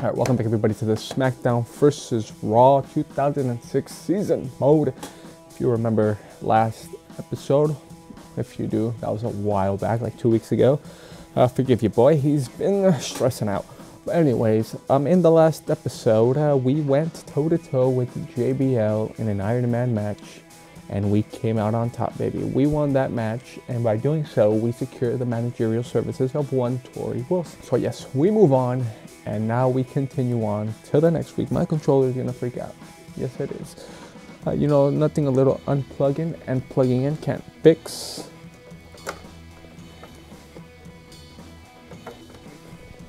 All right, welcome back everybody to the SmackDown versus Raw 2006 season mode. If you remember last episode, if you do, that was a while back, like two weeks ago. Uh, forgive you, boy, he's been stressing out. But anyways, um, in the last episode, uh, we went toe to toe with JBL in an Iron Man match, and we came out on top, baby. We won that match, and by doing so, we secured the managerial services of one Torrie Wilson. So yes, we move on, and now we continue on till the next week. My controller is gonna freak out. Yes, it is. Uh, you know, nothing a little unplugging and plugging in can't fix.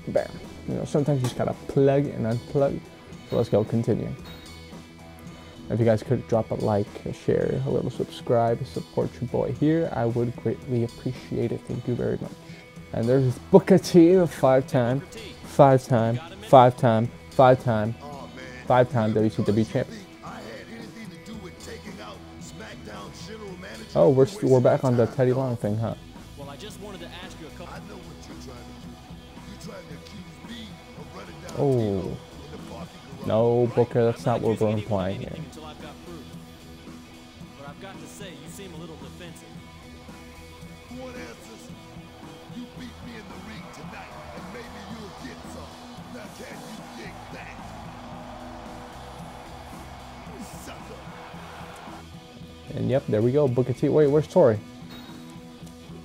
Bam. You know, sometimes you just gotta plug and unplug. So let's go, continue. If you guys could drop a like, a share, a little subscribe, support your boy here, I would greatly appreciate it. Thank you very much. And there's Booker T, the five-time, five-time, five-time, five-time, five-time WCW champion. Oh, we're st- we're back on the Teddy Long thing, huh? Well, I just wanted to ask you a couple. I know what you're trying to do. You're trying to accuse me of running down Oh, no, Booker, that's not what we're Anything implying here. Until I've got proof. But I've got to say, you seem a little defensive. You want answers? You beat me in the ring tonight, and maybe you'll get some. Now can you dig that? Sucker. And yep, there we go. Booker T. Wait, where's Torrie?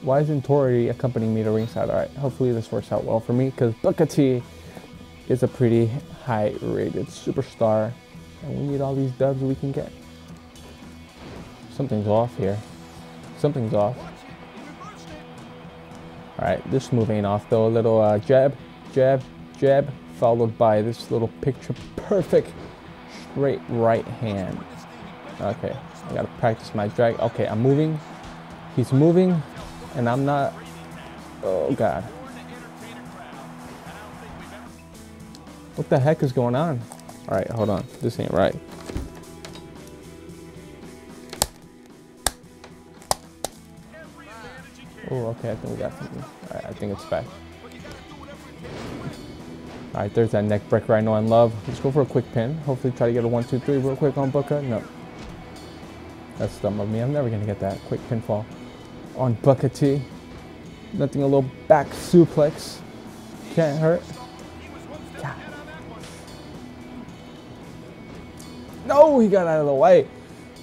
Why isn't Torrie accompanying me to ringside? All right, hopefully this works out well for me because Booker T is a pretty high-rated superstar, and we need all these dubs we can get. Something's off here. Something's off. All right, this move ain't off though. A little uh, jab, jab, jab, followed by this little picture-perfect straight right hand. Okay, I gotta practice my drag. Okay, I'm moving. He's moving, and I'm not. Oh god. What the heck is going on? All right, hold on. This ain't right. Oh, okay. I think we got something. All right, I think it's back. All right, there's that neck breaker I know and love. Let's go for a quick pin. Hopefully, try to get a one, two, three real quick on Booker. No, that's dumb of me. I'm never gonna get that quick pinfall on Booker T. Nothing a little back suplex. Can't hurt. No, he got out of the way.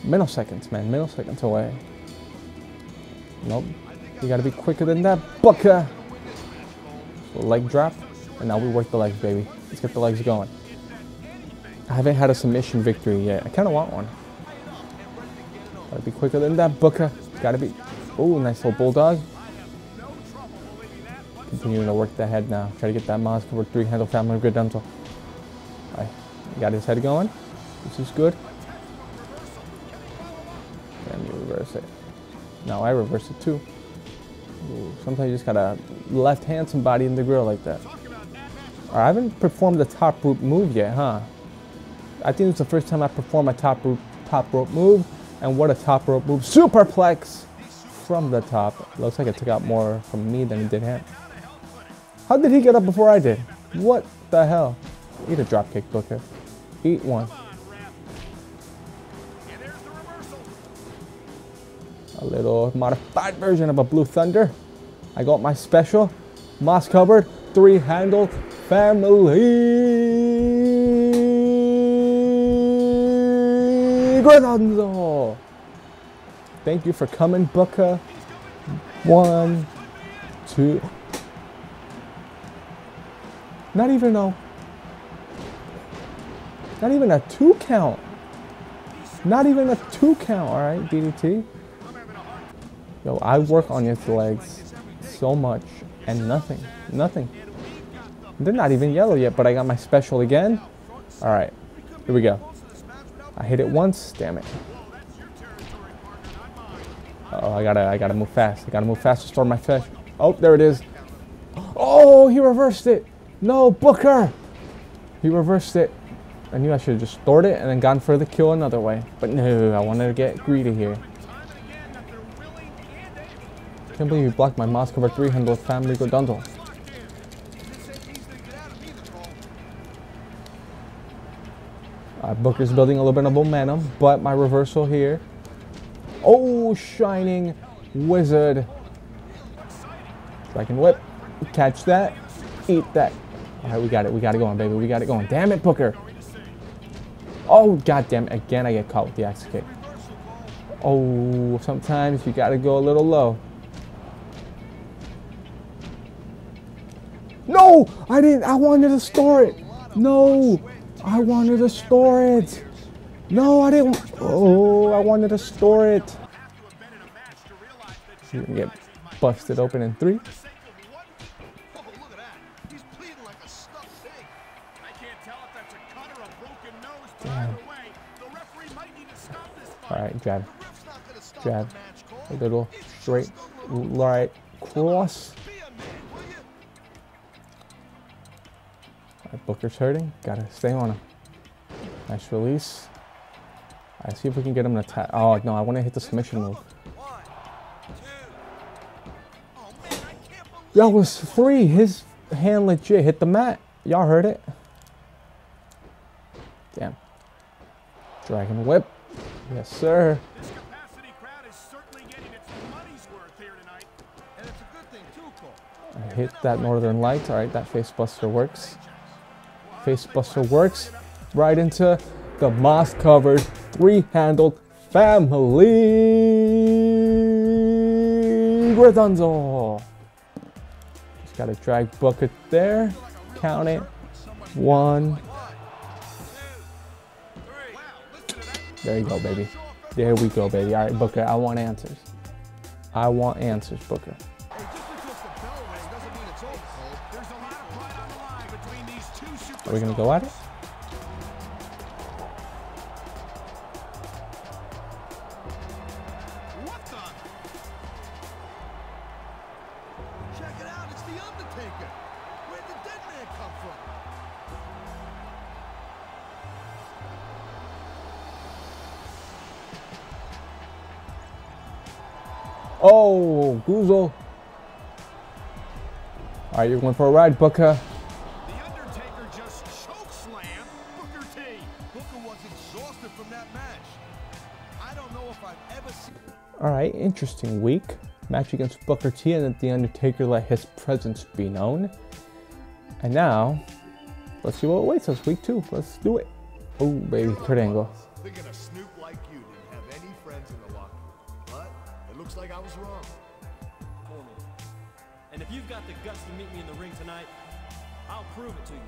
Milliseconds, man. Milliseconds away. Nope. You gotta be quicker than that, Booker. Leg drop. And now we work the legs, baby. Let's get the legs going. I haven't had a submission victory yet. I kind of want one. Gotta be quicker than that, Booker. Gotta be. Oh, nice little bulldog. Continuing to work the head now. Try to get that cover three handle family good dental. Alright, got his head going. This is good. And you reverse it. Now I reverse it too. Ooh, sometimes you just gotta left hand somebody in the grill like that. Alright, I haven't performed the top rope move yet, huh? I think it's the first time I performed a top rope top rope move, and what a top rope move! Superplex from the top. Looks like it took out more from me than it did him. How did he get up before I did? What the hell? Eat a dropkick, Booker. Eat one. A little modified version of a Blue Thunder. I got my special moss covered three handle family Granzo. Thank you for coming, Booker. One, two. Not even a. Not even a two count. Not even a two count. All right, DDT. Yo, I work on his legs so much and nothing, nothing. They're not even yellow yet, but I got my special again. All right, here we go. I hit it once, damn it. Oh, I gotta, I gotta move fast. I gotta move fast to store my fish. Oh, there it is. Oh, he reversed it. No, Booker. He reversed it. I knew I should have just stored it and then gone for the kill another way. But no, I wanted to get greedy here. Can't believe you blocked my Moss cover 300 family Godundle. Uh, Booker's building a little bit of momentum, but my reversal here. Oh, shining wizard. Dragon whip. Catch that. Eat that. All right, we got it. We got it going, baby. We got it going. Damn it, Booker. Oh, god damn it. Again, I get caught with the axe kick. Oh, sometimes you got to go a little low. I didn't. I wanted to store it. No, I wanted to store it. No, I didn't. Oh, I wanted to store it. You can get busted open in three. All right, gonna stop jab. A little straight, right, cross. Booker's hurting. Gotta stay on him. Nice release. All right, see if we can get him to tap. Oh no, I want to hit the submission move. I That was three. His hand legit hit the mat. Y'all heard it. Damn. Dragon whip. Yes, sir. I hit that Northern Lights. All right, that face buster works. Face buster works right into the moss covered, three handled family. Gridunzo. Just got to drag Booker there. Count it. One. There you go, baby. There we go, baby. All right, Booker, I want answers. I want answers, Booker. The dead man come from? Oh, Goozle. All right, you're going for a ride, Booker. Interesting week. Match against Booker T and The Undertaker let his presence be known. And now, let's see what awaits us. Week two. Let's do it. Oh, baby, Kurt Angle. Thinking a snoop like you didn't have any friends in the locker room. But it looks like I was wrong. And if you've got the guts to meet me in the ring tonight, I'll prove it to you.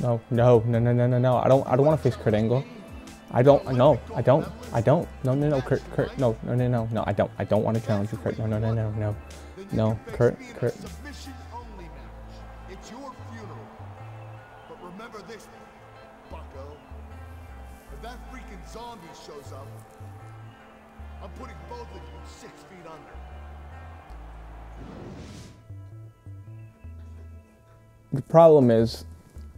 No, no, no, no, no, no, no. I don't. I don't want to face Kurt Angle. I don't. No, I don't. I don't. No, no, no, Kurt. Kurt. No, no, no, no, no. I don't. I don't want to challenge you, Kurt. No, no, no, no, no. No, Kurt, Kurt. The problem is,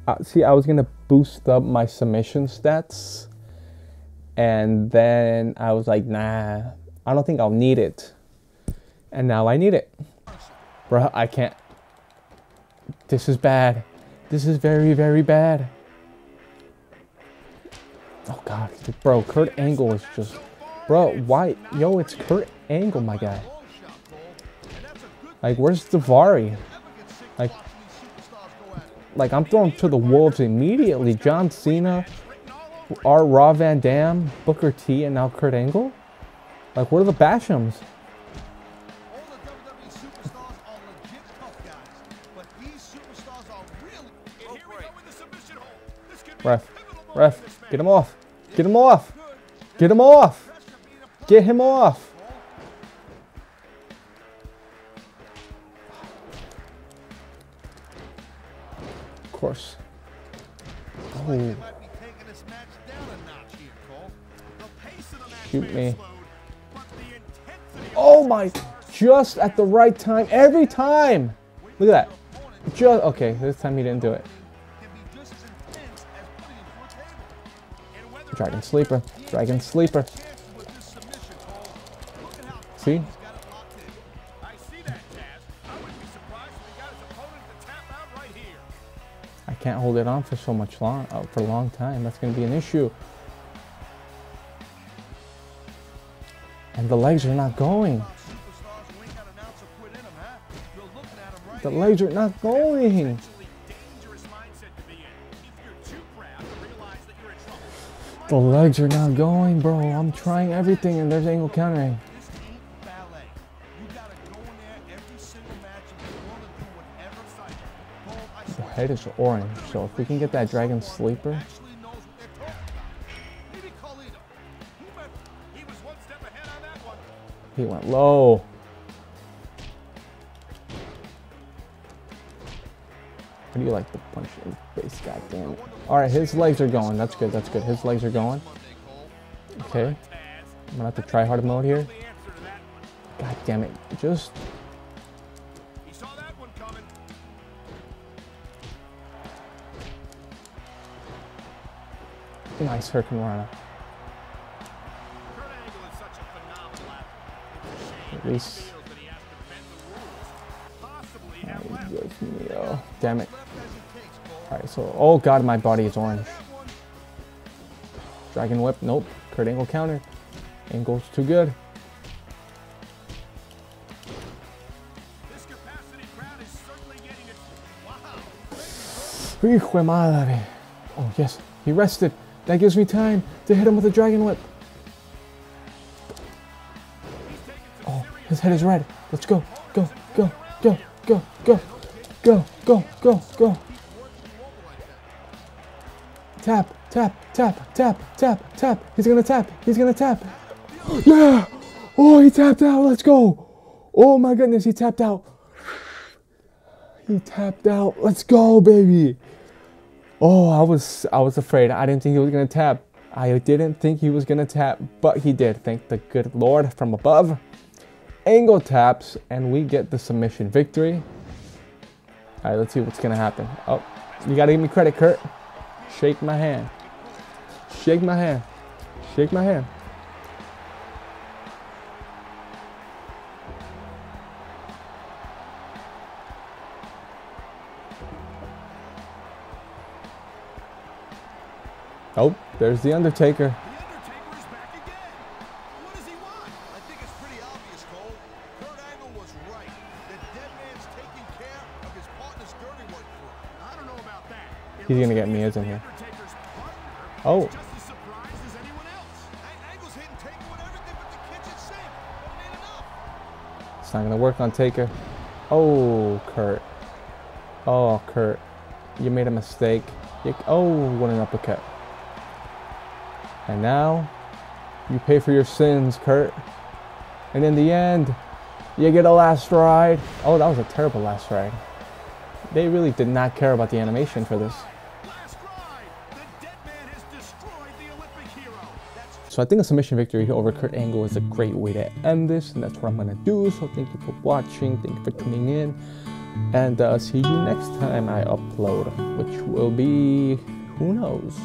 uh, see, I was gonna boost up my submission stats, and then I was like, nah, I don't think I'll need it. And now I need it, bro. I can't. This is bad. This is very, very bad. Oh God, bro, Kurt Angle is just, bro. Why, yo? It's Kurt Angle, my guy. Like, where's Davari? Like-. Like I'm throwing to the wolves immediately. John Cena, Rob Van Dam, Booker T, and now Kurt Angle. Like, what are the Bashams? All the WWE superstars are legit tough guys, but these superstars are really. And here we go with the submission hold. This could be Ref, a pivotal moment ref, get him off. Get him off. Get him off. Get him off. Of course. Oh, Shoot me. oh my! Just at the right time, every time. Look at that. Just okay. This time he didn't do it. Dragon sleeper. Dragon sleeper. See? I to can't hold it on for so much long, uh, for a long time. That's gonna be an issue. And the legs are not going. The legs are not going. The legs are not going, bro. I'm trying everything and there's angle countering. The head is orange, so if we can get that dragon sleeper, he went low. How do you like the punch in the face? God damn it. All right, his legs are going. That's good. That's good. His legs are going. Okay. I'm gonna have to try hard mode here. God damn it. Just nice Hurricanrana. Dios mío. Damn it. Left as it takes, Cole. All right, so oh god, my body is orange. Dragon Whip, nope. Kurt Angle counter. Angle's too good. Hijo madre. Oh yes, he rested. That gives me time to hit him with a Dragon Whip. His head is red. Let's go, go, go, go, go, go, go, go, go, go. Tap, tap, tap, tap, tap, tap. He's gonna tap. He's gonna tap. Yeah! Oh, he tapped out. Let's go. Oh my goodness, he tapped out. He tapped out. Let's go, baby. Oh, I was I was afraid. I didn't think he was gonna tap. I didn't think he was gonna tap, but he did. Thank the good Lord from above. Angle taps, and we get the submission victory. All right, let's see what's gonna happen. Oh, you gotta give me credit, Kurt. Shake my hand. Shake my hand. Shake my hand. Oh, there's the Undertaker. The Undertaker the kitchen sink. But it ain't Oh. It's not gonna work on Taker. Oh, Kurt. Oh, Kurt. You made a mistake. You, oh, what an uppercut. And now, you pay for your sins, Kurt. And in the end, you get a last ride. Oh, that was a terrible last ride. They really did not care about the animation for this. So I think a submission victory over Kurt Angle is a great way to end this, and that's what I'm gonna do. So thank you for watching, thank you for tuning in, and uh, see you next time I upload, which will be who knows.